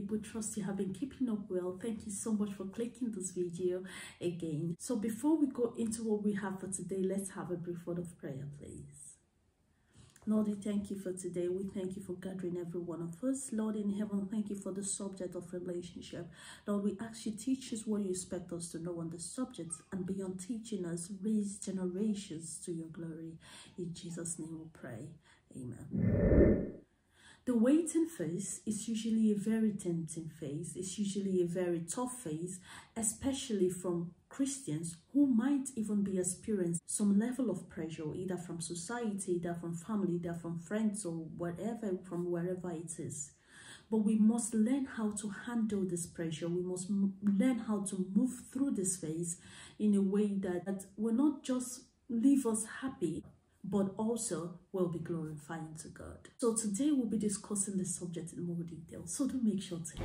people. Trust you have been keeping up well. Thank you so much for clicking this video again. So before we go into what we have for today, let's have a brief word of prayer, please. Lord, we thank you for today. We thank you for gathering every one of us. Lord in heaven, thank you for the subject of relationship. Lord, we ask you teach us what you expect us to know on the subject and beyond teaching us, raise generations to your glory. In Jesus' name we pray. Amen. The waiting phase is usually a very tempting phase. It's usually a very tough phase, especially from Christians who might even be experiencing some level of pressure, either from society, either from family, either from friends, or whatever, from wherever it is. But we must learn how to handle this pressure. We must learn how to move through this phase in a way that, that will not just leave us happy, but also will be glorifying to God. So today we'll be discussing this subject in more detail. So do make sure to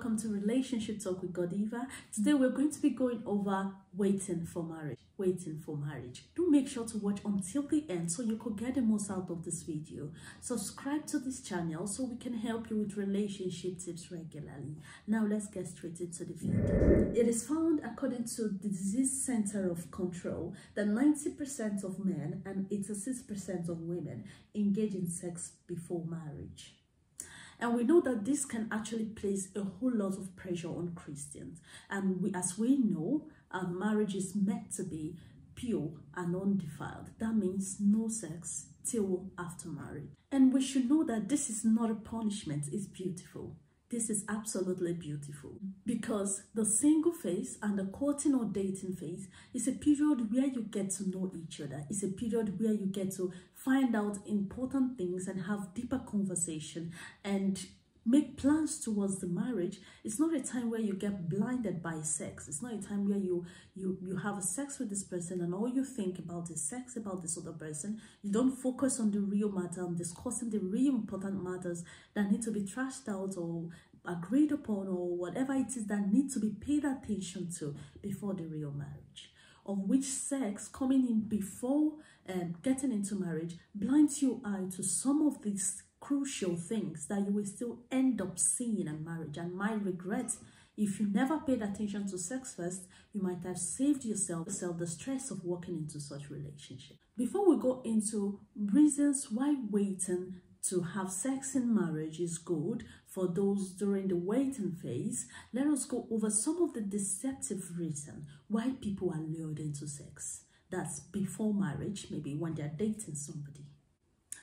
welcome to Relationship Talk with Godiva. Today we're going to be going over waiting for marriage. Waiting for marriage. Do make sure to watch until the end so you could get the most out of this video. Subscribe to this channel so we can help you with relationship tips regularly. Now let's get straight into the video. It is found according to the Disease Center of Control that 90% of men and 86% of women engage in sex before marriage. And we know that this can actually place a whole lot of pressure on Christians. And we, as we know, uh, marriage is meant to be pure and undefiled. That means no sex till after marriage. And we should know that this is not a punishment, it's beautiful. This is absolutely beautiful because the single phase and the courting or dating phase is a period where you get to know each other. It's a period where you get to find out important things and have deeper conversation and make plans towards the marriage it's not a time where you get blinded by sex. It's not a time where you you you have a sex with this person and all you think about is sex about this other person. You don't focus on the real matter and discussing the real important matters that need to be trashed out or agreed upon or whatever it is that need to be paid attention to before the real marriage. Of which sex coming in before um, getting into marriage blinds your eye to some of these crucial things that you will still end up seeing in marriage and my regret if you never paid attention to sex first, you might have saved yourself, yourself the stress of walking into such relationship. Before we go into reasons why waiting to have sex in marriage is good for those during the waiting phase, let us go over some of the deceptive reasons why people are lured into sex. That's before marriage, maybe when they're dating somebody.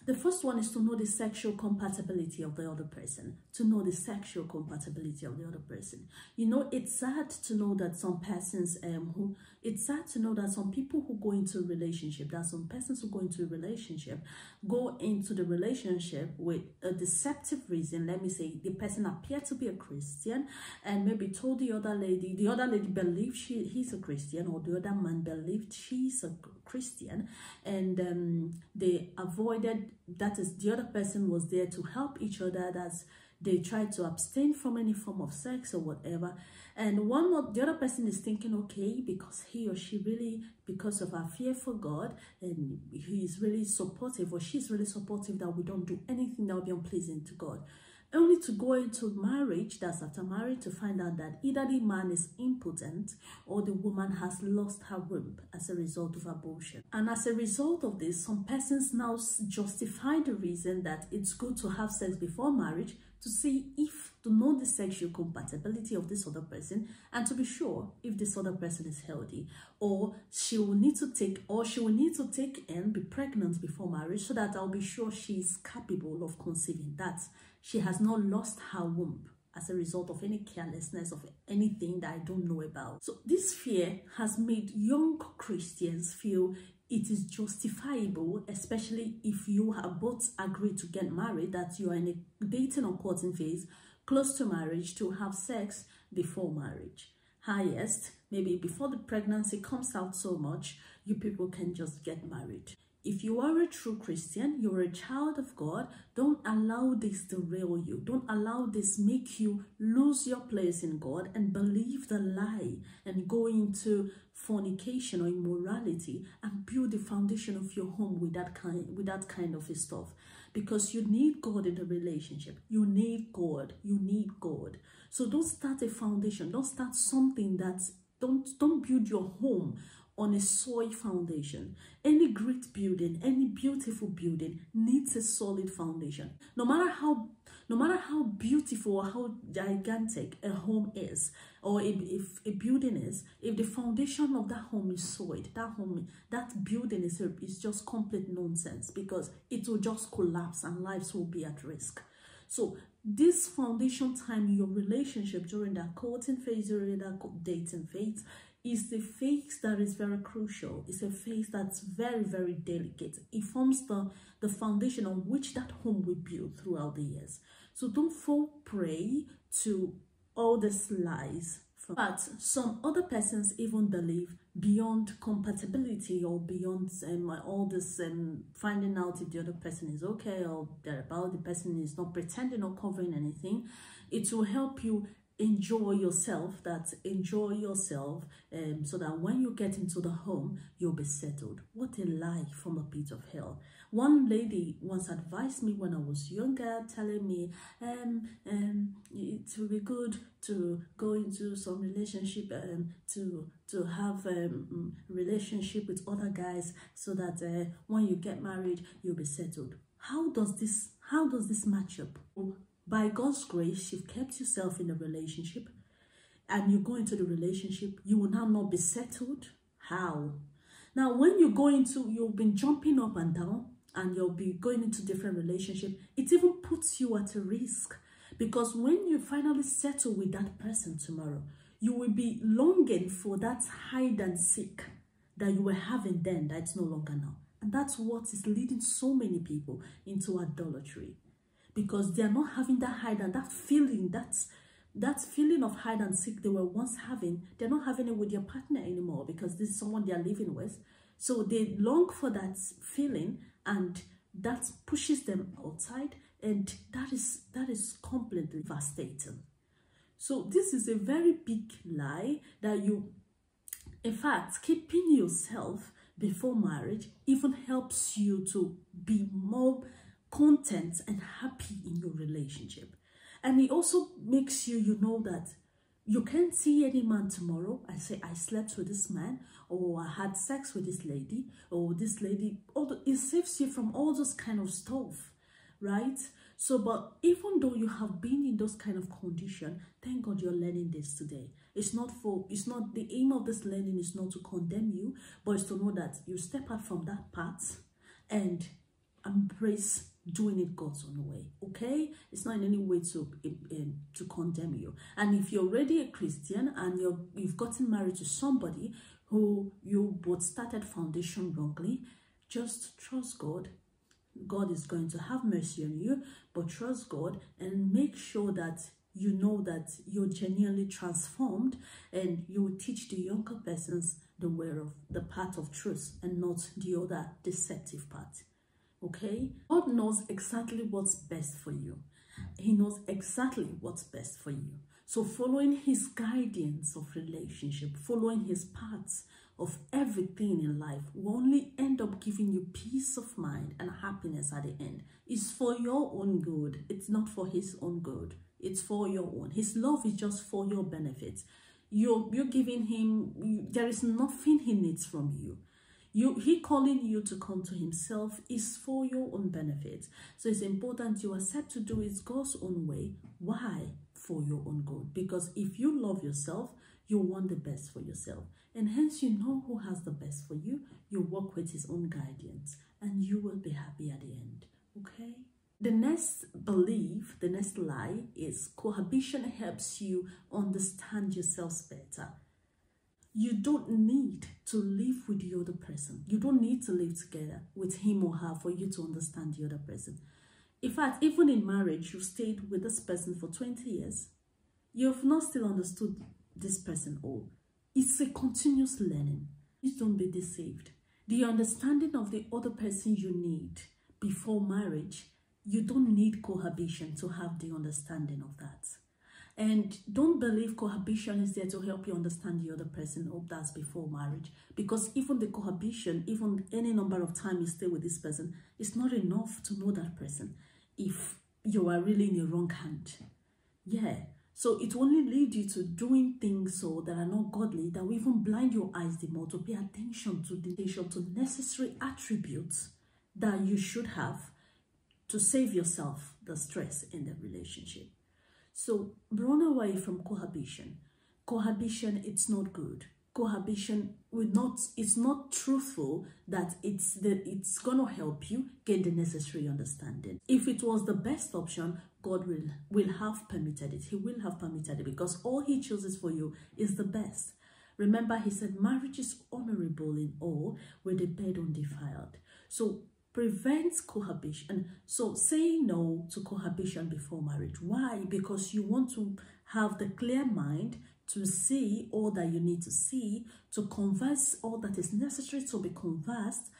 The first one is to know the sexual compatibility of the other person, to know the sexual compatibility of the other person. You know, it's sad to know that some persons um who it's sad to know that some people who go into a relationship, that some persons who go into a relationship go into the relationship with a deceptive reason. Let me say the person appeared to be a Christian and maybe told the other lady, the other lady believed she he's a Christian or the other man believed she's a Christian and um, they avoided that is the other person was there to help each other that's they try to abstain from any form of sex or whatever and one of the other person is thinking okay because he or she really because of our fear for god and he is really supportive or she's really supportive that we don't do anything that will be unpleasing to god only to go into marriage, that's after marriage, to find out that either the man is impotent or the woman has lost her womb as a result of abortion. And as a result of this, some persons now justify the reason that it's good to have sex before marriage to see if to know the sexual compatibility of this other person and to be sure if this other person is healthy or she will need to take or she will need to take and be pregnant before marriage so that I'll be sure she's capable of conceiving that she has not lost her womb as a result of any carelessness of anything that I don't know about. So this fear has made young Christians feel it is justifiable, especially if you have both agreed to get married, that you are in a dating or courting phase, close to marriage, to have sex before marriage. Highest, maybe before the pregnancy comes out so much, you people can just get married. If you are a true Christian, you're a child of God, don't allow this to derail you. Don't allow this make you lose your place in God and believe the lie and go into fornication or immorality and build the foundation of your home with that kind with that kind of stuff because you need God in the relationship. You need God. You need God. So don't start a foundation. Don't start something that's don't don't build your home on a soil foundation. Any great building, any beautiful building needs a solid foundation. No matter how no matter how beautiful or how gigantic a home is or if, if a building is if the foundation of that home is soiled that home that building is, is just complete nonsense because it will just collapse and lives will be at risk so this foundation time your relationship during that courting phase during that dating phase is the phase that is very crucial. It's a phase that's very, very delicate. It forms the, the foundation on which that home will build throughout the years. So don't fall prey to all these lies. But some other persons even believe beyond compatibility or beyond um, all this um, finding out if the other person is okay or that about the person is not pretending or covering anything. It will help you enjoy yourself that enjoy yourself um, so that when you get into the home you'll be settled. What a lie from a pit of hell. One lady once advised me when i was younger telling me um, um it will be good to go into some relationship um, to to have um relationship with other guys so that uh, when you get married you'll be settled. How does this how does this match up by God's grace, you've kept yourself in a relationship and you go into the relationship, you will now not be settled. How? Now, when you go into, you've been jumping up and down and you'll be going into different relationship, it even puts you at a risk because when you finally settle with that person tomorrow, you will be longing for that hide and seek that you were having then that's no longer now. And that's what is leading so many people into idolatry because they are not having that hide and that feeling that's that feeling of hide and seek they were once having they're not having it with their partner anymore because this is someone they're living with. So they long for that feeling and that pushes them outside and that is that is completely devastating. So this is a very big lie that you in fact keeping yourself before marriage even helps you to be more content and happy in your relationship. And it also makes you, you know that you can't see any man tomorrow I say I slept with this man or I had sex with this lady or this lady. It saves you from all those kind of stuff, right? So, but even though you have been in those kind of condition, thank God you're learning this today. It's not for, it's not, the aim of this learning is not to condemn you, but it's to know that you step out from that path and embrace doing it God's own way. Okay, it's not in any way to um, to condemn you. And if you're already a Christian and you're you've gotten married to somebody who you both started foundation wrongly, just trust God. God is going to have mercy on you, but trust God and make sure that you know that you're genuinely transformed and you will teach the younger persons the way of the path of truth and not the other deceptive path okay? God knows exactly what's best for you. He knows exactly what's best for you. So following his guidance of relationship following his paths of everything in life will only end up giving you peace of mind and happiness at the end. It's for your own good. It's not for his own good. It's for your own. His love is just for your benefit you're you're giving him you, there is nothing he needs from you you he calling you to come to himself is for your own benefit. So it's important you accept to do it god's own way. Why? For your own good. Because if you love yourself you want the best for yourself. And hence you know who has the best for you. You work with his own guidance and you will be happy at the end. Okay? The next belief the next lie is cohabitation helps you understand yourselves better you don't need to live with the other person. You don't need to live together with him or her for you to understand the other person. In fact, even in marriage, you've stayed with this person for 20 years. you've not still understood this person all. It's a continuous learning. Please don't be deceived. The understanding of the other person you need before marriage, you don't need cohabitation to have the understanding of that. And don't believe cohabitation is there to help you understand the other person. Hope that's before marriage. Because even the cohabitation, even any number of time you stay with this person, it's not enough to know that person if you are really in the wrong hand. Yeah. So it only lead you to doing things so that are not godly, that will even blind your eyes the more to pay attention to the attention to necessary attributes that you should have to save yourself the stress in the relationship. So run away from cohabitation. Cohabitation, it's not good. Cohabitation will not, it's not truthful that it's the, it's gonna help you get the necessary understanding. If it was the best option, God will, will have permitted it. He will have permitted it because all he chooses for you is the best. Remember, he said marriage is honorable in all with the bed undefiled. So prevents cohabitation. So say no to cohabitation before marriage. Why? Because you want to have the clear mind to see all that you need to see, to converse all that is necessary to be conversed,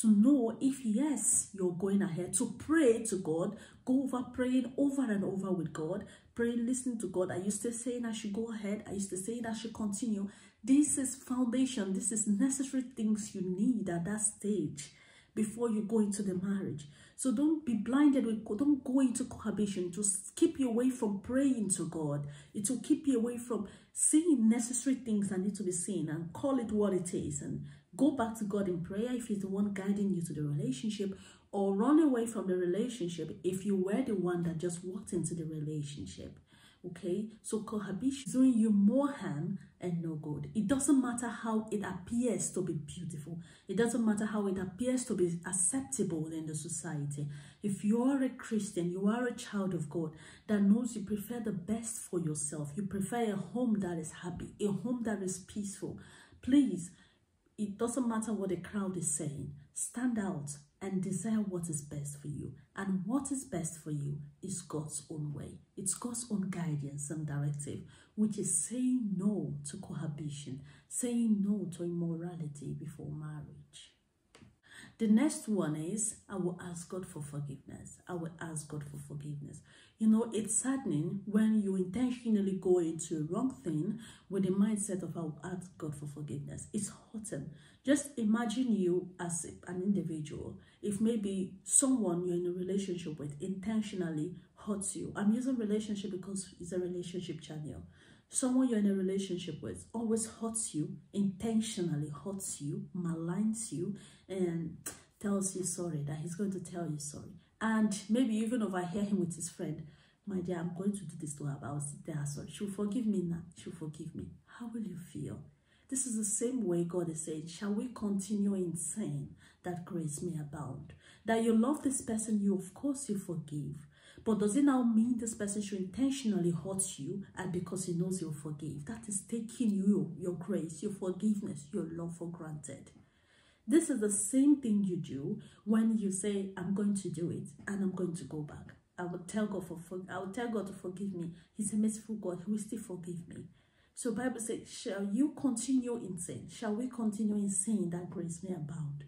to know if yes, you're going ahead, to pray to God, go over praying over and over with God, praying, listening to God. Are you still saying I should go ahead? Are you still saying I should continue? This is foundation. This is necessary things you need at that stage before you go into the marriage. So don't be blinded with, don't go into cohabitation. Just keep you away from praying to God. It will keep you away from seeing necessary things that need to be seen and call it what it is and go back to God in prayer if He's the one guiding you to the relationship or run away from the relationship if you were the one that just walked into the relationship okay? So cohabitation is doing you more harm and no good. It doesn't matter how it appears to be beautiful. It doesn't matter how it appears to be acceptable in the society. If you are a christian you are a child of god that knows you prefer the best for yourself. You prefer a home that is happy a home that is peaceful. Please it doesn't matter what the crowd is saying. Stand out and desire what is best for you. And what is best for you is God's own way. It's God's own guidance and directive, which is saying no to cohabitation, saying no to immorality before marriage. The next one is I will ask God for forgiveness. I will ask God for forgiveness. You know, it's saddening when you intentionally go into a wrong thing with the mindset of I will ask God for forgiveness. It's hurting. Just imagine you as an individual. If maybe someone you're in a relationship with intentionally hurts you. I'm using relationship because it's a relationship channel someone you're in a relationship with always hurts you, intentionally hurts you, maligns you, and tells you sorry, that he's going to tell you sorry. And maybe even overhear him with his friend, my dear, I'm going to do this to her, but I'll sit there, sorry. She'll forgive me now. She'll forgive me. How will you feel? This is the same way God is saying, shall we continue in sin that grace may abound? That you love this person, you of course you forgive. But does it now mean this person should intentionally hurt you and because he knows you'll forgive? That is taking you, your grace, your forgiveness, your love for granted. This is the same thing you do when you say, I'm going to do it and I'm going to go back. I will tell God for, for I will tell God to forgive me. He's a merciful God. He will still forgive me. So Bible says, shall you continue in sin? Shall we continue in sin that grace may abound?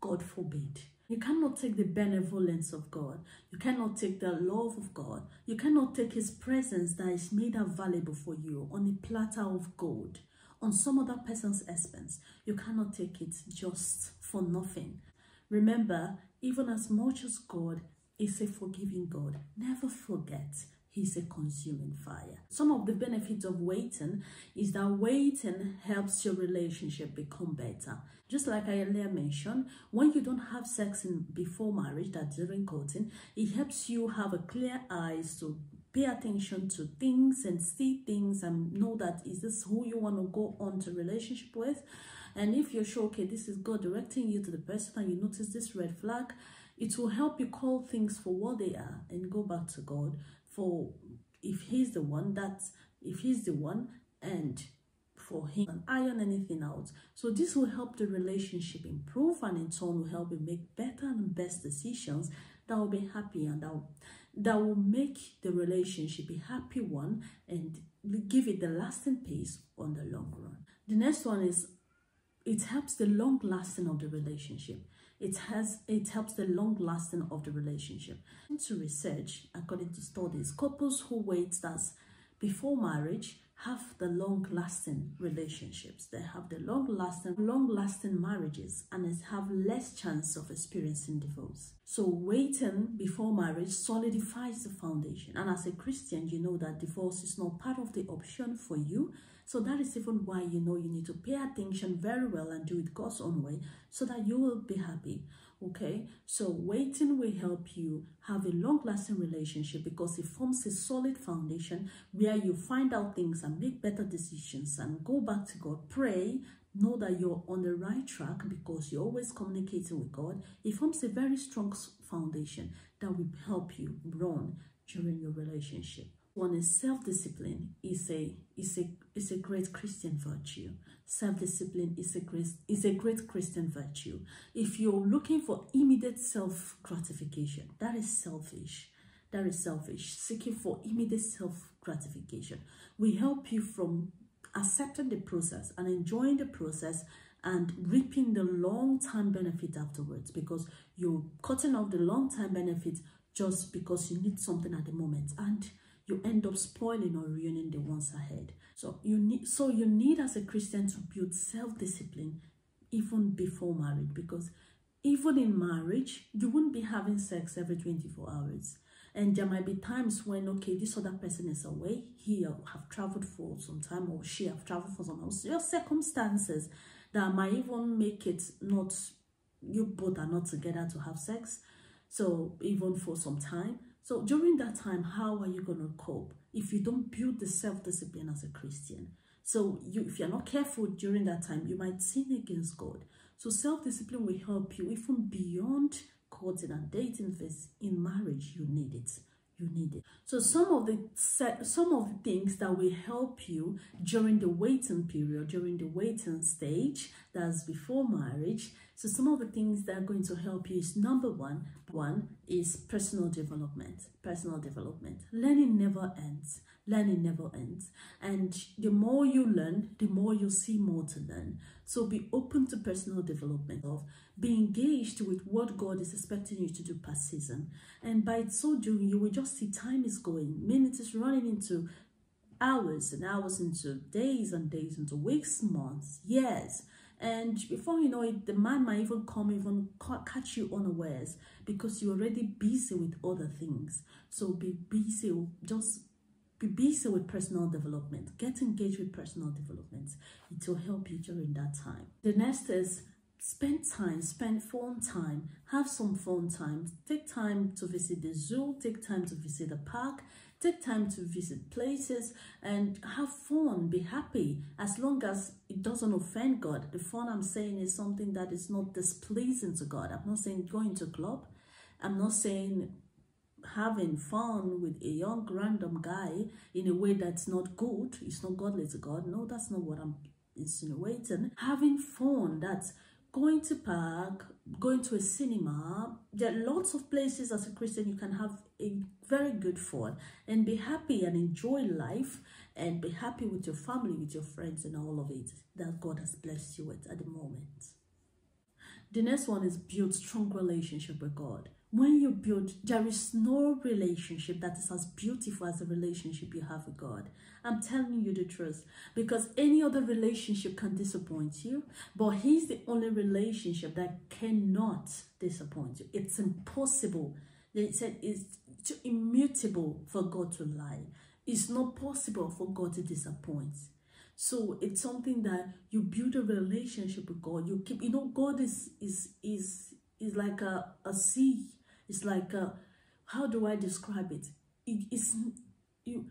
God forbid. You cannot take the benevolence of God. You cannot take the love of God. You cannot take his presence that is made available for you on a platter of gold on some other person's expense. You cannot take it just for nothing. Remember, even as much as God is a forgiving God, never forget He's a consuming fire. Some of the benefits of waiting is that waiting helps your relationship become better. Just like I earlier mentioned, when you don't have sex in before marriage, that during courting, it helps you have a clear eyes to pay attention to things and see things and know that is this who you want to go on to relationship with. And if you're sure, okay, this is God directing you to the person and you notice this red flag, it will help you call things for what they are and go back to God for if he's the one that's if he's the one and for him and iron anything out so this will help the relationship improve and in turn will help you make better and best decisions that will be happy and that will, that will make the relationship a happy one and give it the lasting pace on the long run. The next one is it helps the long lasting of the relationship. It has it helps the long lasting of the relationship. Into research, according to studies, couples who wait that's before marriage have the long lasting relationships. They have the long lasting, long lasting marriages and have less chance of experiencing divorce. So waiting before marriage solidifies the foundation. And as a Christian, you know that divorce is not part of the option for you. So that is even why you know you need to pay attention very well and do it God's own way so that you will be happy okay? So waiting will help you have a long-lasting relationship because it forms a solid foundation where you find out things and make better decisions and go back to god. Pray know that you're on the right track because you're always communicating with god. It forms a very strong foundation that will help you run during your relationship one is self-discipline is a is a is a great christian virtue. Self-discipline is a great is a great christian virtue. If you're looking for immediate self-gratification that is selfish. That is selfish. Seeking for immediate self-gratification we help you from accepting the process and enjoying the process and reaping the long-term benefit afterwards because you're cutting off the long-term benefit just because you need something at the moment. And you end up spoiling or ruining the ones ahead. So you need so you need as a Christian to build self-discipline even before marriage because even in marriage, you wouldn't be having sex every 24 hours. And there might be times when, okay, this other person is away, he have traveled for some time or she have traveled for some. There are circumstances that might even make it not, you both are not together to have sex. So even for some time. So during that time, how are you going to cope if you don't build the self-discipline as a Christian? So you, if you're not careful during that time, you might sin against God. So self-discipline will help you even beyond courting and dating phase. In marriage, you need it. You need it. So some of the some of the things that will help you during the waiting period, during the waiting stage, that's before marriage, so some of the things that are going to help you is number one, one is personal development. Personal development. Learning never ends. Learning never ends. And the more you learn, the more you see more to learn. So be open to personal development of be engaged with what God is expecting you to do per season. And by so doing, you will just see time is going. Minutes is running into hours and hours into days and days into weeks, months, years. And before you know it, the man might even come, even catch you unawares because you're already busy with other things. So be busy, just be busy with personal development. Get engaged with personal development. It will help you during that time. The next is spend time, spend fun time, have some fun time. Take time to visit the zoo, take time to visit the park, Take time to visit places and have fun, be happy, as long as it doesn't offend God. The fun I'm saying is something that is not displeasing to God. I'm not saying going to club. I'm not saying having fun with a young random guy in a way that's not good. It's not godly to God. No, that's not what I'm insinuating. Having fun, that's going to park, going to a cinema. There are lots of places as a Christian you can have a very good fun and be happy and enjoy life and be happy with your family, with your friends and all of it that God has blessed you with at the moment. The next one is build strong relationship with God when you build, there is no relationship that is as beautiful as the relationship you have with God. I'm telling you the truth because any other relationship can disappoint you, but He's the only relationship that cannot disappoint you. It's impossible. They said it's immutable for God to lie. It's not possible for God to disappoint. So it's something that you build a relationship with God. You keep, you know, God is is is is like a, a sea it's like, uh, how do I describe it? it? It's you.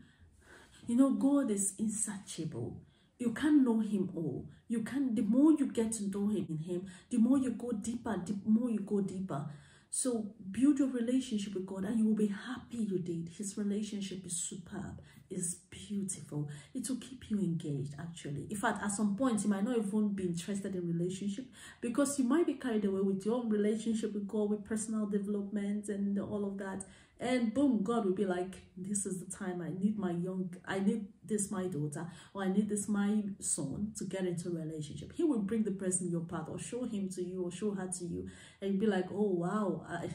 You know, God is insatiable. You can't know Him all. You can. The more you get to know Him in Him, the more you go deeper. The more you go deeper. So build your relationship with God and you will be happy you did. His relationship is superb, is beautiful. It will keep you engaged actually. In fact, at some point you might not even be interested in relationship because you might be carried away with your own relationship with God, with personal development and all of that. And boom god will be like this is the time i need my young i need this my daughter or i need this my son to get into a relationship. He will bring the person your path or show him to you or show her to you and be like oh wow I,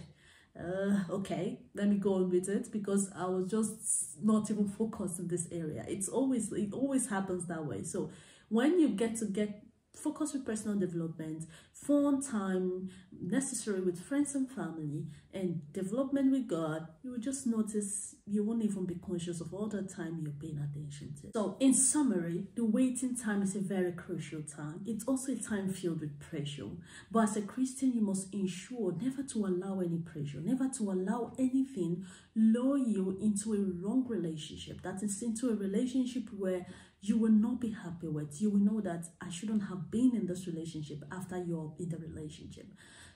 uh, okay let me go on with it because i was just not even focused in this area. It's always it always happens that way. So when you get to get focus with personal development, fun time necessary with friends and family, and development with God, you will just notice you won't even be conscious of all the time you're paying attention to. So, in summary, the waiting time is a very crucial time. It's also a time filled with pressure. But as a Christian, you must ensure never to allow any pressure, never to allow anything lure you into a wrong relationship. That is, into a relationship where you will not be happy with. You will know that I shouldn't have been in this relationship after in the relationship.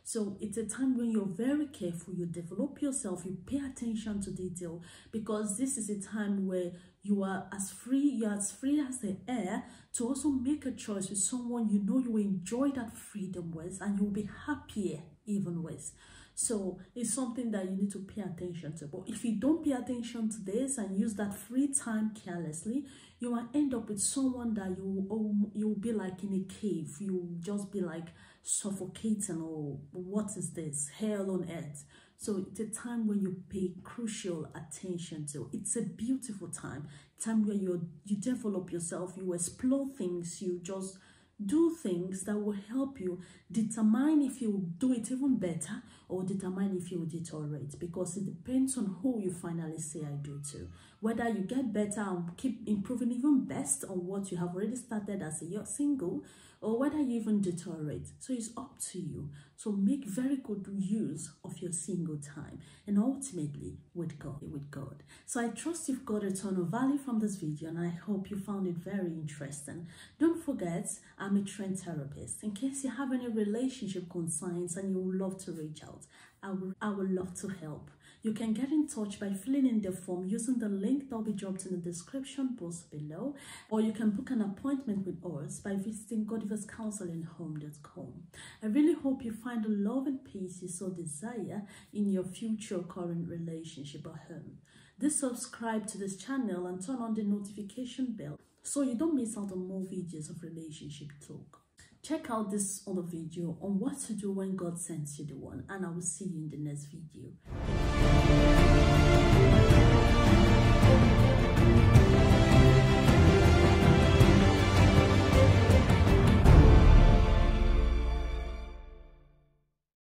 So it's a time when you're very careful, you develop yourself, you pay attention to detail because this is a time where you are as free, you're as free as the air to also make a choice with someone you know you enjoy that freedom with and you'll be happier even with. So it's something that you need to pay attention to. But if you don't pay attention to this and use that free time carelessly, you will end up with someone that you you'll be like in a cave. You'll just be like suffocating or what is this? Hell on earth. So it's a time when you pay crucial attention to. It's a beautiful time. Time where you you develop yourself, you explore things, you just do things that will help you determine if you do it even better or determine if you deteriorate because it depends on who you finally say I do to. Whether you get better and keep improving even best on what you have already started as a single or whether you even deteriorate. So it's up to you. So make very good use of your single time and ultimately with God. With God. So I trust you've got a ton of value from this video and I hope you found it very interesting. Don't forget, I'm a trained therapist. In case you have any relationship concerns and you would love to reach out, I would, I would love to help. You can get in touch by filling in the form using the link that will be dropped in the description box below, or you can book an appointment with us by visiting godivascounsellinghome.com. I really hope you find the love and peace you so desire in your future current relationship or home. Do subscribe to this channel and turn on the notification bell so you don't miss out on more videos of relationship talk. Check out this other video on what to do when God sends you the one and I will see you in the next video.